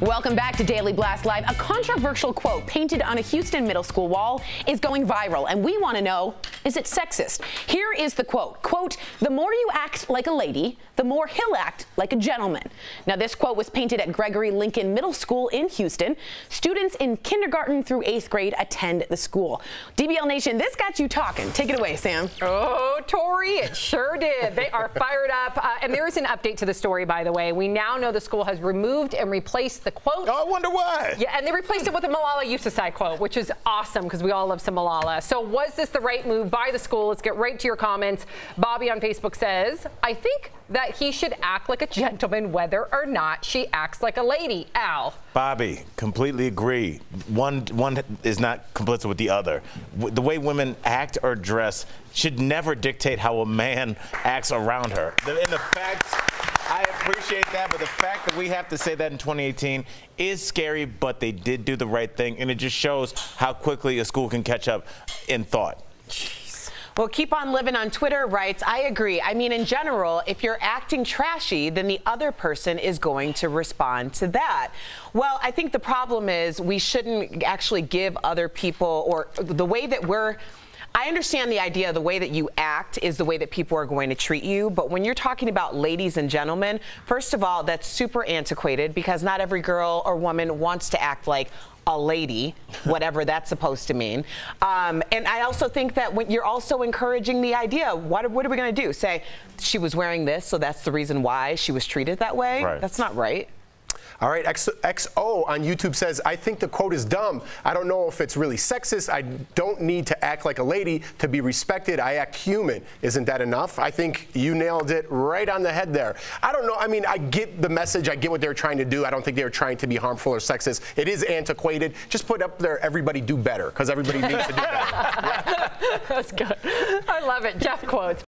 Welcome back to Daily Blast Live. A controversial quote painted on a Houston middle school wall is going viral, and we want to know, is it sexist? Here is the quote. Quote, the more you act like a lady, the more he'll act like a gentleman. Now, this quote was painted at Gregory Lincoln Middle School in Houston. Students in kindergarten through eighth grade attend the school. DBL Nation, this got you talking. Take it away, Sam. Oh, Tori, it sure did. They are fired up. Uh, and there is an update to the story, by the way. We now know the school has removed and replaced the quote. Oh, I wonder why. Yeah, and they replaced it with a Malala Yousafzai quote, which is awesome because we all love some Malala. So was this the right move by the school? Let's get right to your comments. Bobby on Facebook says, I think that he should act like a gentleman whether or not she acts like a lady. Al. Bobby, completely agree. One one is not complicit with the other. The way women act or dress should never dictate how a man acts around her. And the fact I appreciate that, but the fact that we have to say that in 2018 is scary, but they did do the right thing, and it just shows how quickly a school can catch up in thought. Well, keep on living on Twitter writes, I agree. I mean, in general, if you're acting trashy, then the other person is going to respond to that. Well, I think the problem is we shouldn't actually give other people or the way that we're I understand the idea the way that you act is the way that people are going to treat you, but when you're talking about ladies and gentlemen, first of all, that's super antiquated because not every girl or woman wants to act like a lady, whatever that's supposed to mean. Um, and I also think that when you're also encouraging the idea, what, what are we going to do? Say she was wearing this, so that's the reason why she was treated that way? Right. That's not right. All right, XO on YouTube says, I think the quote is dumb. I don't know if it's really sexist. I don't need to act like a lady to be respected. I act human. Isn't that enough? I think you nailed it right on the head there. I don't know. I mean, I get the message. I get what they're trying to do. I don't think they're trying to be harmful or sexist. It is antiquated. Just put up there, everybody do better, because everybody needs to do better. That's good. I love it. Jeff quotes.